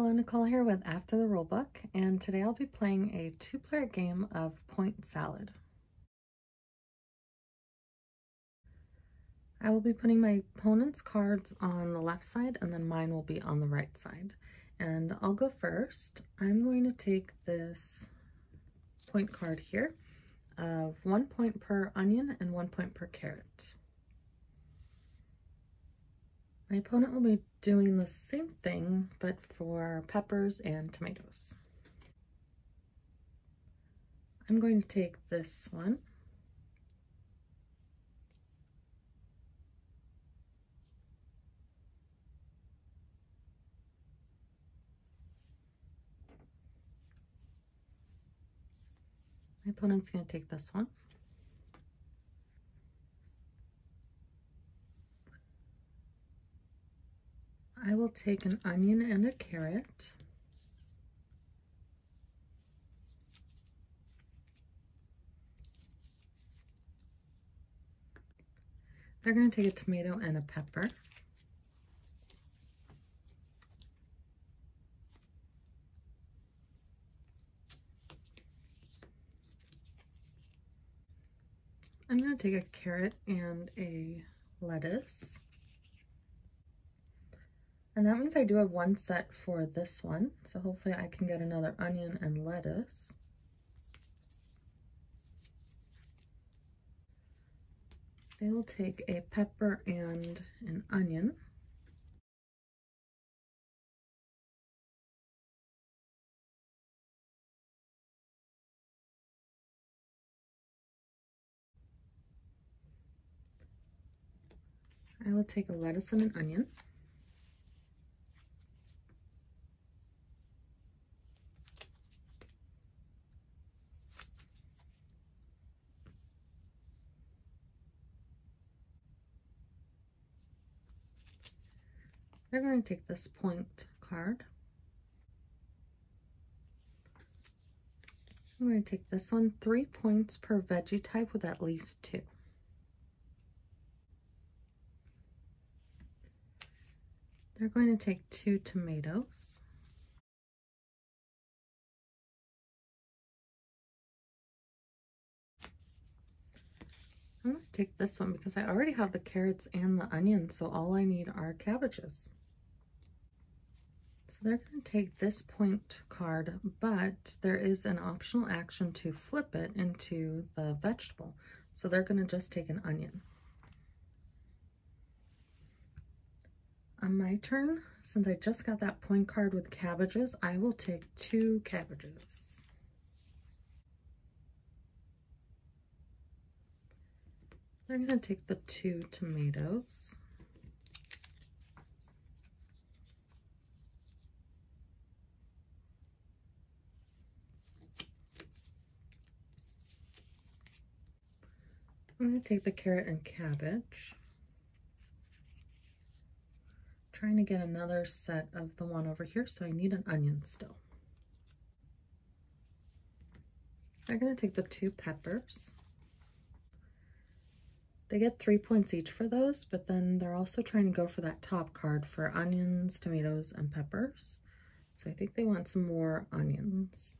Hello, Nicole here with After the Rulebook, and today I'll be playing a two-player game of Point Salad. I will be putting my opponent's cards on the left side, and then mine will be on the right side. And I'll go first. I'm going to take this point card here of one point per onion and one point per carrot. My opponent will be doing the same thing, but for peppers and tomatoes. I'm going to take this one. My opponent's going to take this one. I will take an onion and a carrot. They're going to take a tomato and a pepper. I'm going to take a carrot and a lettuce. And that means I do have one set for this one. So hopefully I can get another onion and lettuce. They will take a pepper and an onion. I will take a lettuce and an onion. We're going to take this point card. I'm going to take this one, three points per veggie type with at least two. They're going to take two tomatoes. I'm going to take this one because I already have the carrots and the onions, so all I need are cabbages. So they're going to take this point card, but there is an optional action to flip it into the vegetable. So they're going to just take an onion. On my turn, since I just got that point card with cabbages, I will take two cabbages. I'm going to take the two tomatoes. I'm going to take the carrot and cabbage. Trying to get another set of the one over here, so I need an onion still. I'm going to take the two peppers. They get three points each for those, but then they're also trying to go for that top card for onions, tomatoes, and peppers. So I think they want some more onions.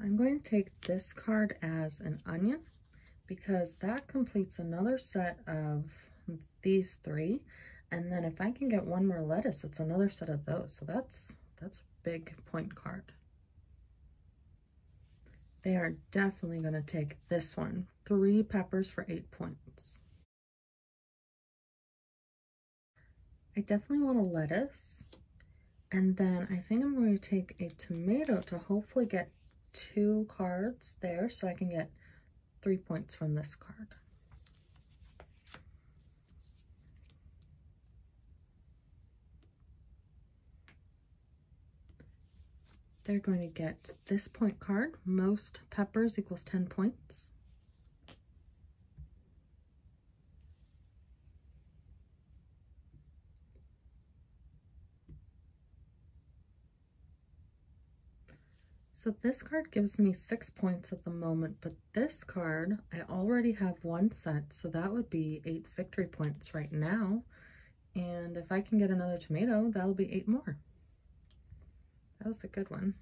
I'm going to take this card as an onion because that completes another set of these three. And then if I can get one more lettuce, it's another set of those. So that's, that's a big point card. They are definitely going to take this one. Three peppers for eight points. I definitely want a lettuce. And then I think I'm going to take a tomato to hopefully get two cards there so I can get three points from this card. They're going to get this point card. Most peppers equals 10 points. So this card gives me six points at the moment, but this card, I already have one set, so that would be eight victory points right now. And if I can get another tomato, that'll be eight more. That was a good one.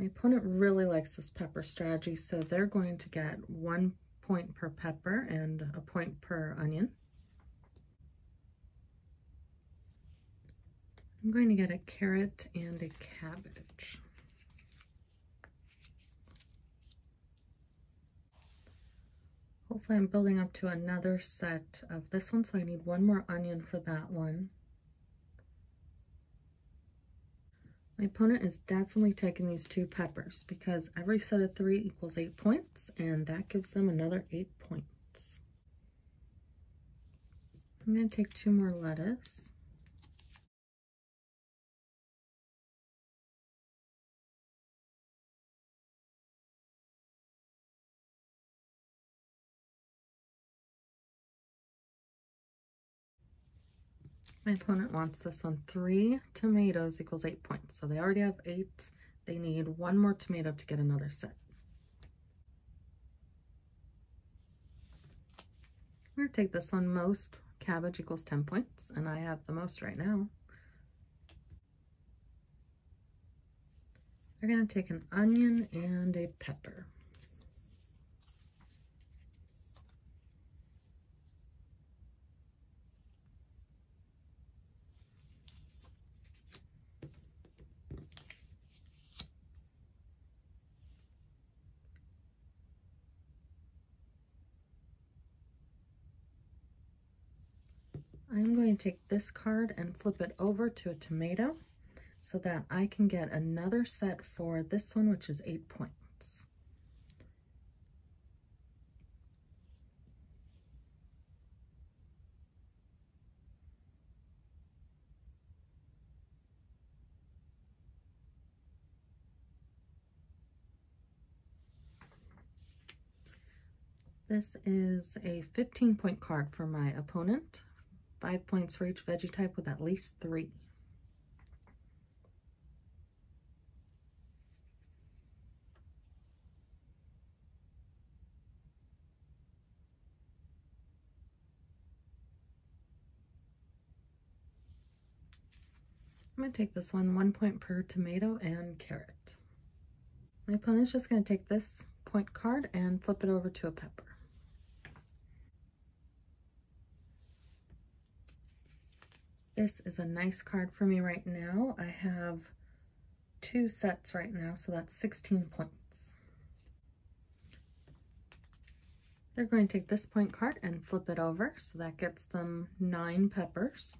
My opponent really likes this pepper strategy, so they're going to get one point per pepper and a point per onion. I'm going to get a carrot and a cabbage. Hopefully I'm building up to another set of this one, so I need one more onion for that one. My opponent is definitely taking these two peppers because every set of three equals eight points, and that gives them another eight points. I'm going to take two more lettuce. My opponent wants this one. Three tomatoes equals eight points. So they already have eight. They need one more tomato to get another set. We're to take this one. Most cabbage equals 10 points. And I have the most right now. They're going to take an onion and a pepper. I'm going to take this card and flip it over to a tomato so that I can get another set for this one, which is eight points. This is a 15 point card for my opponent Five points for each veggie type with at least three. I'm going to take this one, one point per tomato and carrot. My opponent's just going to take this point card and flip it over to a pepper. This is a nice card for me right now. I have two sets right now, so that's 16 points. They're going to take this point card and flip it over, so that gets them nine peppers.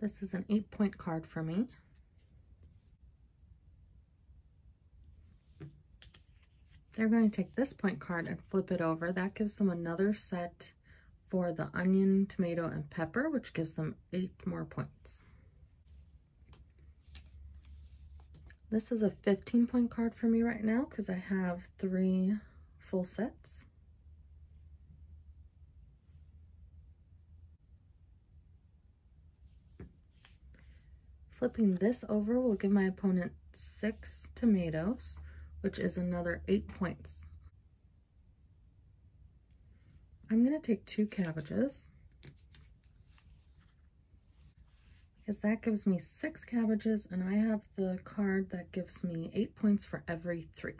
This is an eight point card for me. They're going to take this point card and flip it over. That gives them another set for the onion, tomato, and pepper, which gives them eight more points. This is a 15 point card for me right now because I have three full sets. Flipping this over will give my opponent six tomatoes which is another eight points. I'm going to take two cabbages because that gives me six cabbages and I have the card that gives me eight points for every three.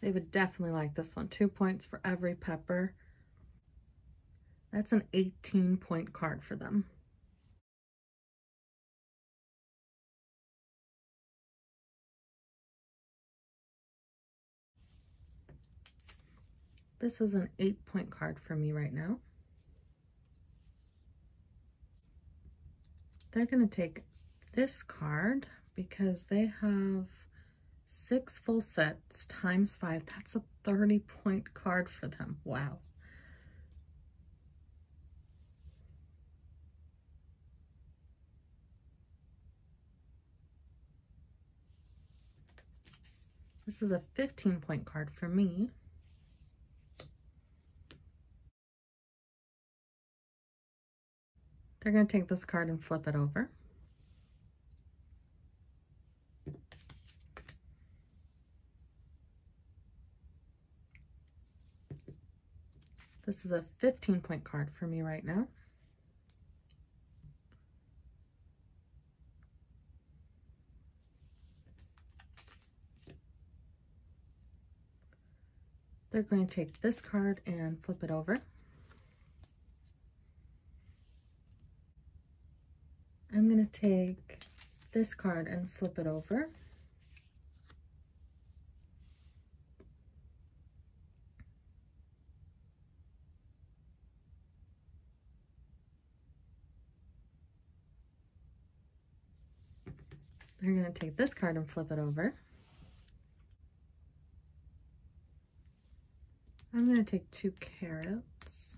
They would definitely like this one. Two points for every pepper. That's an 18 point card for them. This is an eight point card for me right now. They're to take this card because they have six full sets times five. That's a 30 point card for them. Wow. This is a 15 point card for me. They're going to take this card and flip it over. This is a 15 point card for me right now. They're going to take this card and flip it over. I'm going to take this card and flip it over. They're going to take this card and flip it over. I'm going to take two carrots.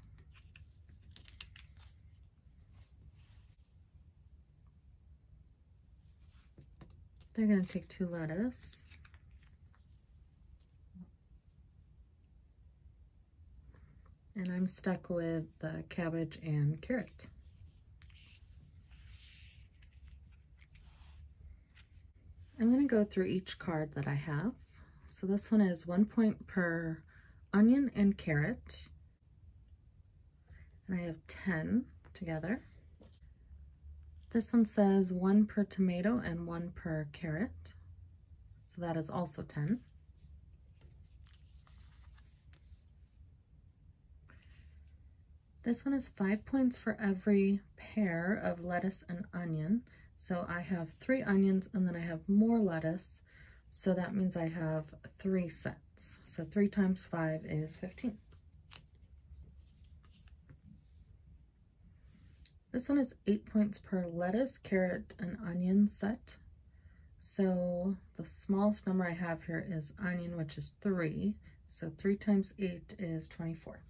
They're going to take two lettuce. And I'm stuck with the cabbage and carrot. I'm going to go through each card that I have. So this one is one point per onion and carrot. And I have 10 together. This one says one per tomato and one per carrot. So that is also 10. This one is five points for every pair of lettuce and onion. So I have three onions and then I have more lettuce. So that means I have three sets. So 3 times 5 is 15. This one is 8 points per lettuce, carrot, and onion set. So the smallest number I have here is onion, which is 3. So 3 times 8 is 24.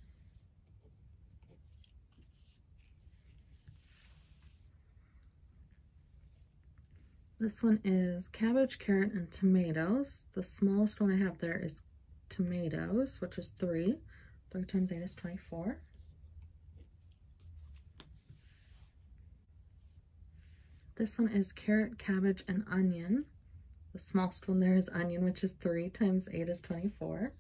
This one is cabbage, carrot, and tomatoes. The smallest one I have there is tomatoes, which is 3. 3 times 8 is 24. This one is carrot, cabbage, and onion. The smallest one there is onion, which is 3 times 8 is 24.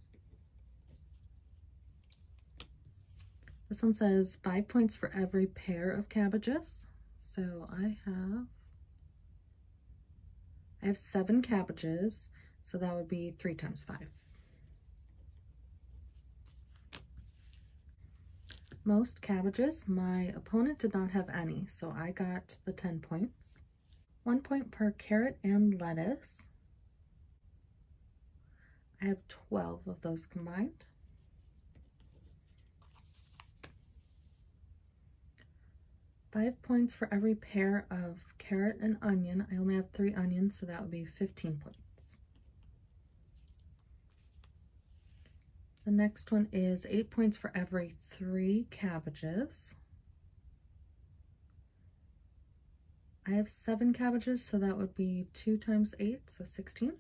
This one says 5 points for every pair of cabbages. So I have, I have 7 cabbages, so that would be 3 times 5. Most cabbages. My opponent did not have any, so I got the 10 points. One point per carrot and lettuce. I have 12 of those combined. Five points for every pair of carrot and onion. I only have three onions, so that would be 15 points. The next one is eight points for every three cabbages. I have seven cabbages, so that would be two times eight, so 16.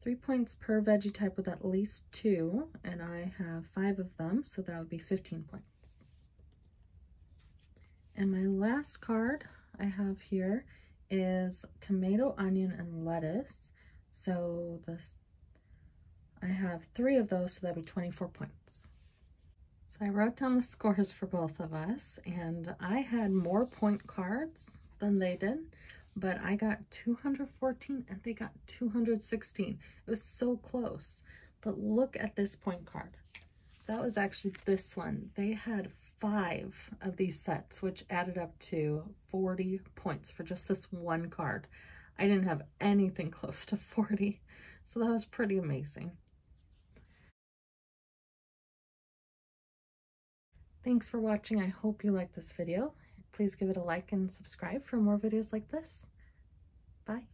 Three points per veggie type with at least two, and I have five of them, so that would be 15 points. And my last card I have here is tomato, onion, and lettuce. So this, I have three of those, so that'd be 24 points. So I wrote down the scores for both of us, and I had more point cards than they did, but I got 214 and they got 216. It was so close. But look at this point card. That was actually this one. They had five of these sets, which added up to 40 points for just this one card. I didn't have anything close to 40, so that was pretty amazing. Thanks for watching. I hope you liked this video. Please give it a like and subscribe for more videos like this. Bye.